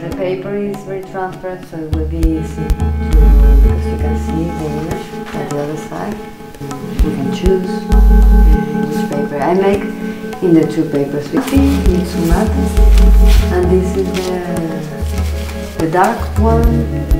the paper is very transparent, so it will be easy to, because you can see the image at the other side. You can choose which paper. I make in the two papers we see, Mitsumata, and this is the, the dark one